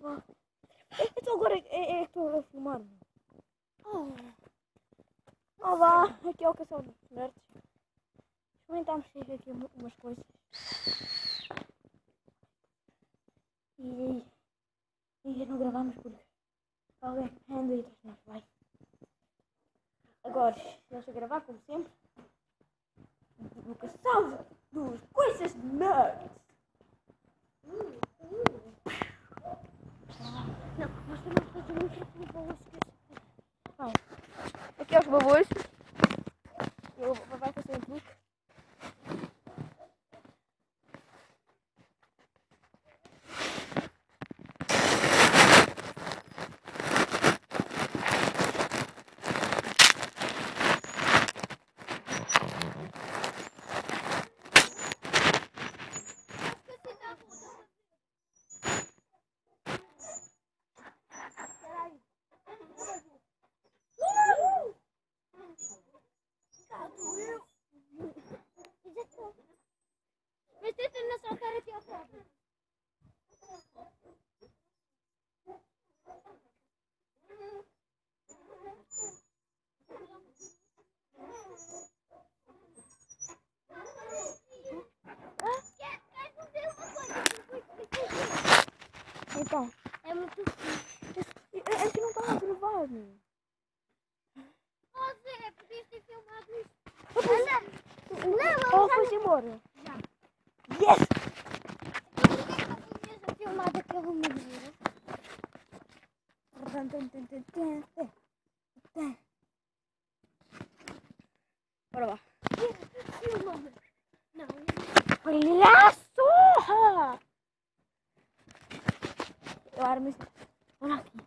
gravar. Então agora é, é, é que estou a filmar. Oh. Olá, aqui é o Caçador dos Nerds. Experimentámos fazer aqui uma- umas coisas. E, e não gravamos porque alguém anda de nós, vai. Agora, vamos a gravar como sempre. No Caçador dos Coisas Nerds. Não, nós temos que fazer um microfone para o Vai. Aqui é os babões. Eu vai fazer um truque. Mas tenta não saltar aqui ao próprio. Então, É muito fixe. é é que não estava a gravar, meu. Você podias ter filmado isso. Anda! Oh, foi-se embora. Já. Yes! Por que não podias ter aquele menino? Bora lá. Não. Palhaço! Eu armo isso. Olha aqui.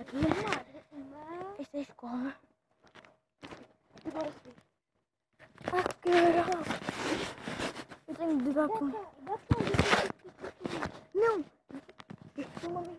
Aqui Mas... esta é a escola. Agora sim. Ah, caralho. Eu tenho de dar com... Não! Filma-me.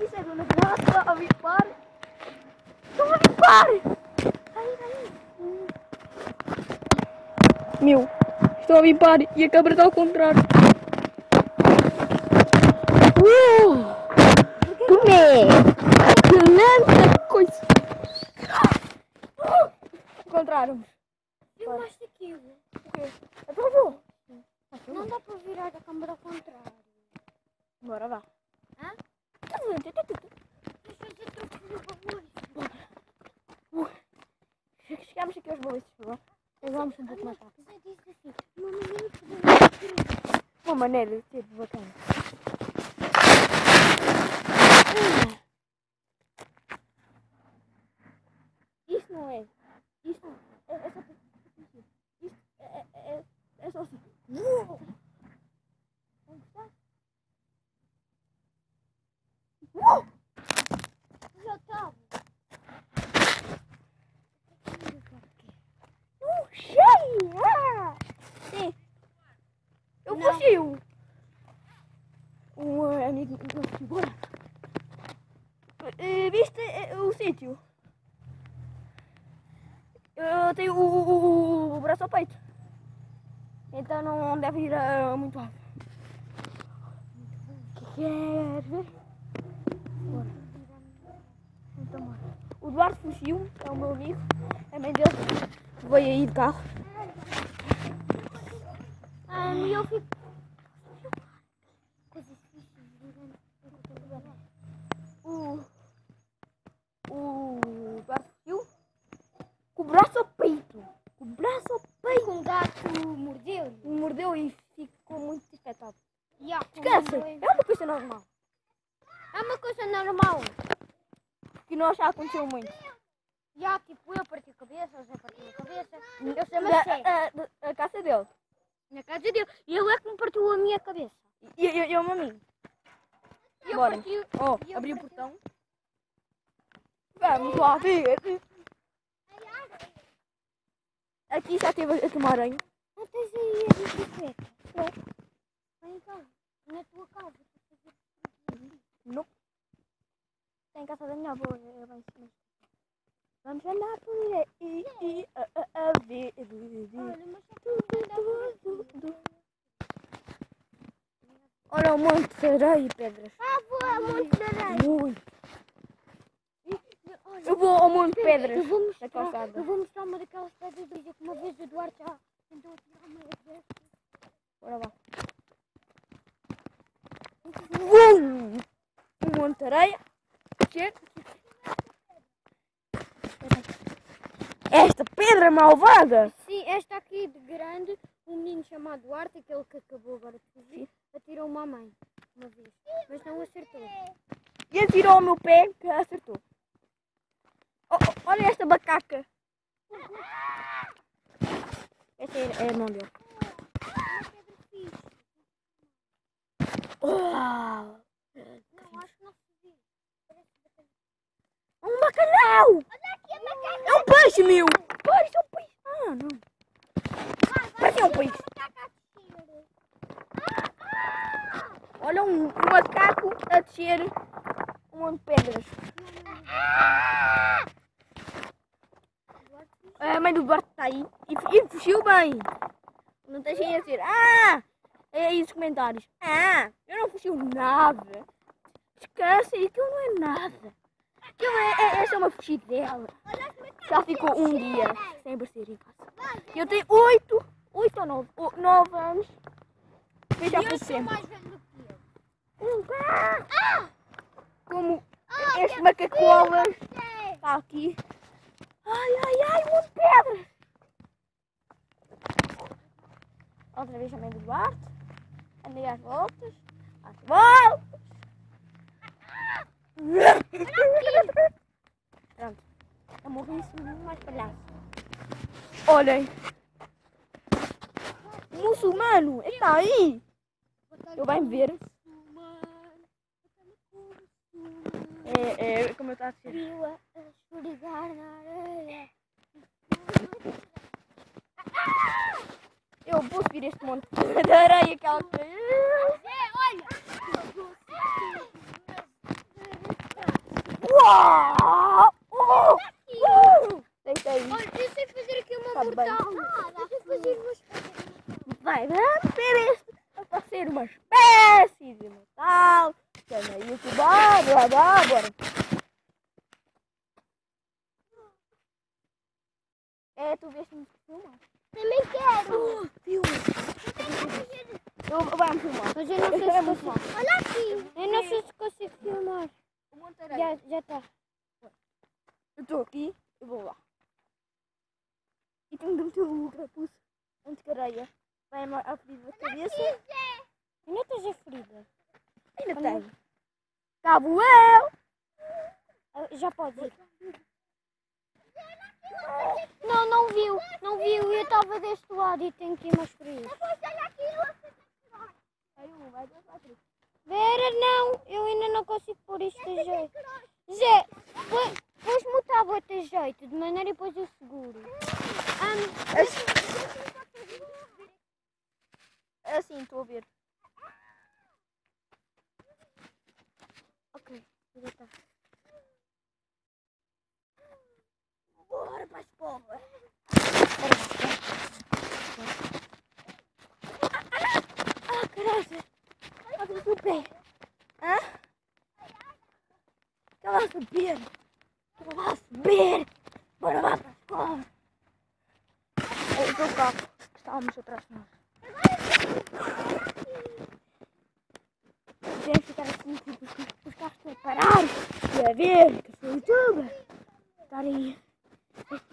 Isso é Dona Graça a limpar. Estão a limpar! Aí, aí. Meu, estou a limpar e a câmera está ao contrário. Uh! Comer! Que coisa! Encontraram-me. Filmaste aquilo. O quê? Então vou. Não dá para virar a câmera ao contrário. Bora, vá. Hã? Deixa eu fazer truques no bagulho. Chegamos aqui aos bolices, por favor. Nós vamos um pouco mais rápido. Você disse assim, uma menina que deu Uma maneira de ser bacana. Isto não é. Isto é, é só. Isto é, é, é, é estava. Um cheio! Ah! Sim. Eu Não. Um eh, amigo meu. Bora. Eh, Viste eh, o sítio? Eu tenho o, o- o braço ao peito. Então não deve ir eh, muito alto. Quer ver? Bora. Então bora. O Eduardo fugiu, é o meu amigo. A mãe dele veio aí de carro. Ah, e eu fico... O. O fugiu com o braço ao peito. Com o braço ao peito. Com um gato mordeu Me mordeu e ficou muito infectado. Com Esquece, é uma coisa normal. É uma coisa normal. Que não já aconteceu muito. Já, tipo, eu parti a cabeça, Zé partiu a cabeça. Eu Da- chamo-me Zé. a, a, casa dele. Na casa dele. E ele é que me partiu a minha cabeça. E eu, eu, eu a mim. Eu Bora. parti... Oh, eu abri o portão. Vamos lá ver. Aqui já teve aqui uma aranha. Não tens aí a bicicleta? Vem cá. Na tua casa. Não. Tem casa da minha avó. é bem assim. Vamos andar por aí e a, a, a ver. Olha, mas só Du, du, du, du. Ora, um monte de areia e pedras. Ah, vou a Monte da Areia. Muito. Eu vou ao monte de pedras. Eu vou da mostrar, calçada. eu vou mostrar uma daquelas pedras do que uma vez o Eduardo já tentou tirar uma vez. Bora lá. Vum! Um monte de areia. Chega. Esta pedra malvada! Sim, esta aqui de grande, um menino chamado Duarte, aquele que acabou agora de fugir, atirou uma mãe uma vez, mas não acertou. E atirou ao meu pé que acertou. Oh, oh, olha esta macaca. Esta é, é a mão dele. É um bacalhau! É um peixe, meu! Peixe, é um peixe! Ah, não. Parece é um peixe. Olha um, um macaco a descer um monte de pedras. A mãe do Duarte está aí e, e fugiu bem. Não deixem a dizer, ah! É aí os comentários. Ah, eu não fugiu nada. Descansa, aquilo não é nada. Aquilo é, é, é só uma fugidela. Já ficou um dia sem aparecer em casa. Eu tenho oito, oito ou nove, o- nove anos. Já fui sempre. cá. Como este macacolas está aqui. Ai, ai, ai, um monte de pedras. Outra vez mãe do Duarte. Andei às voltas. Às voltas. Pronto. Eu morri isso mais palhaço. Olhem. Muçulmano está aí. Eu vai ver. É, é como eu estava a dizer. Viu a a esfregar na areia. Eu vou subir este monte de areia que ela tem. Uau! Uh! Uh! Deitei. Olha, eu sei fazer aqui uma Tá bem. mortal. Eu sei fazer umas Vai ser este a ser uma espécie de metal. Bora, bora, bora. É, tu veste-me filmar? Também quero. Oh, filma. Eu vou filmar. Mas eu não sei se É consigo. Olha aqui. Eu não sei se consigo filmar. Já, já está. Eu estou aqui, eu vou lá. E tenho de meter o capuz antes que a areia vai-me a ferir a cabeça. Ainda estás ferida. Ainda tenho. Cabo eu! Ah, Já pode ir. Não, não viu. Não viu. Eu estava deste lado e tenho que ir mais um, vai dois, vai três. Vera, não. Eu ainda não consigo pôr isto a jeito. Zé, pôs-me o tablet a jeito, de maneira e depois eu seguro. Ah, É assim, estou a ver. ok, já está. Bora para as povas. Caralho. Olha o pé. Hã? Ela vai subir. Ela vai subir. Bora lá para as povas. É o carro que estávamos atrás de nós. Devemos ficar assim, tipo, os, os carros estão a parar e a ver que sou youtuber. Estarem este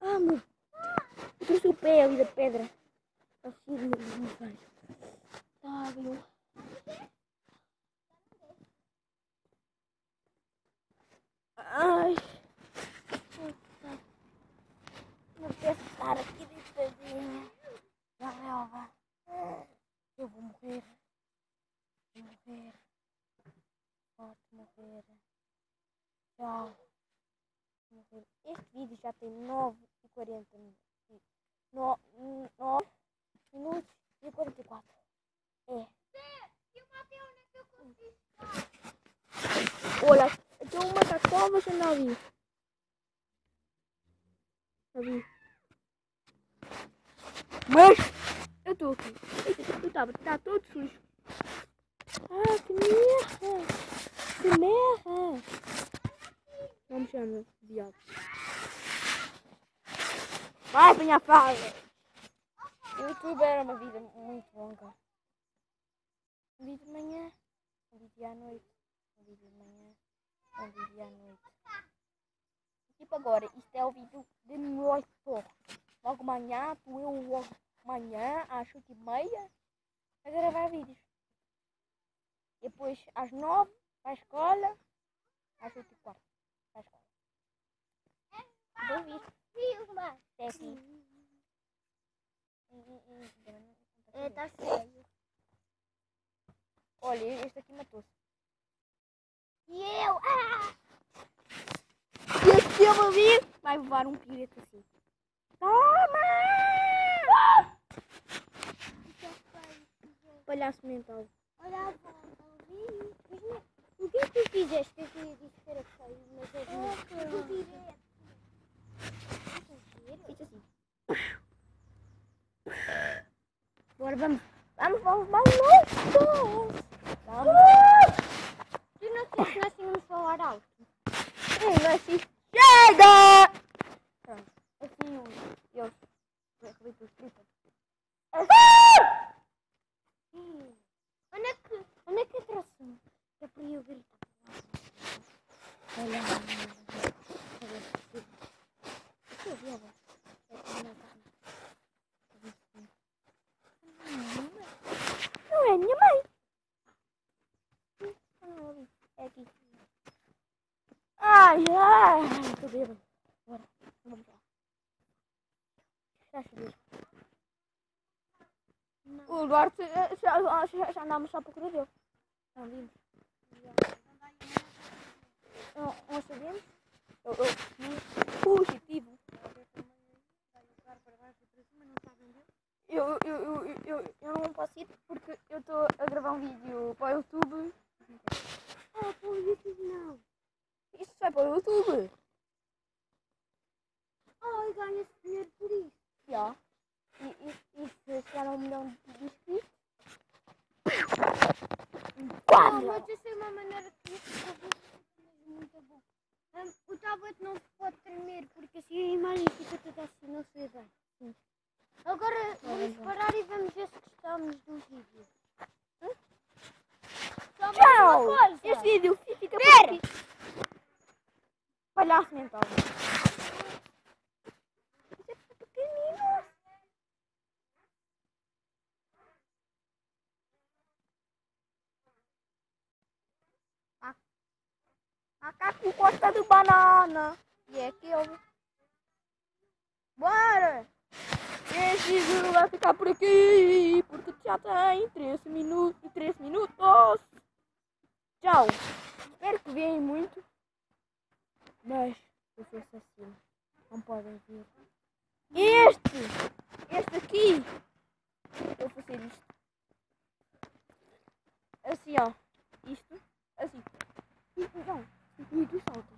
Ah, meu. Eu trouxe o pé ali da pedra. Assim, não vejo. Tá, viu? Ai. Não quero estar aqui deitadinha. Na relva. Eu vou morrer. Vou morrer. Pode morrer. Tchau. Vou. Este vídeo já tem 9 e 40 minutos. 9, 9 minutos e 44. Olha, tem uma cova sem navio. Navio. Mas, eu tô aqui. Eu tá tava, tá todo sujo. Ah, que merda. Que merda. Vamos chamar, viado. Vai pra minha fala. YouTube era uma vida muito longa. Um vídeo de manhã, um vídeo à noite, um vídeo de manhã, um vídeo à noite. Tipo agora, isto é o vídeo de noite, porra. Logo manhã, estou eu logo manhã, às 8 e meia, a gravar vídeos. Depois às 9 para a escola, às 8 e quarto para a escola. Vir. Filma. Até aqui. E- e- e- É, tá cheio. Olha, este aqui matou-se. E eu? Ah! E esse eu vou vir, vai levar um pirata assim. Toma! Palhaço mental. Olha. O que é que tu fizeste? Eu disse que era feio, mas é bonito. Eu tirei. Fica assim. Agora vamos. Vamos, vamos, vamos. Vamos. Tu não se nós tínhamos falar alto. Sim, assim. Chega! Pronto. Assim eu. Eu. Acabei tripas. Onde é que, onde é que eu trouxe? É para eu gritar. Olha. Não é minha mãe. É aqui. Ai, ai, tô bêbado. Bora, vamos lá. Chover. O Duarte eh, já, já, já andámos à procura dele. Não vimos. Não, nós sabemos. Eu, eu, fugitivo. Eu, eu, eu, eu, eu não posso ir porque eu estou a gravar um vídeo para o YouTube. Oh, por isso não. Isso vai para o YouTube. Oh, e ganha-se dinheiro por isso. Já. E, e, e se chegar a um milhão de inscritos? Oh, Quase! mas essa é uma maneira que isso é muito bom. Hum, o tablet não se pode tremer porque assim a imagem fica toda assim, não se vê bem. Sim. Agora vamos parar e vamos ver se gostamos do vídeo. Hum? Tchau! Este vídeo fica por aqui. Palhaço mental. Macaco gosta do banana. E é aquele. Bora! Esse vídeo vai ficar por aqui, porque já tem 13 minutos. 3 minutos. Tchau. Espero que venham muito. Mas eu sou assassino. Não podem ver. Este! Este aqui! Eu vou fazer isto. Assim, ó. Isto. Assim. E, não. E tu saltas.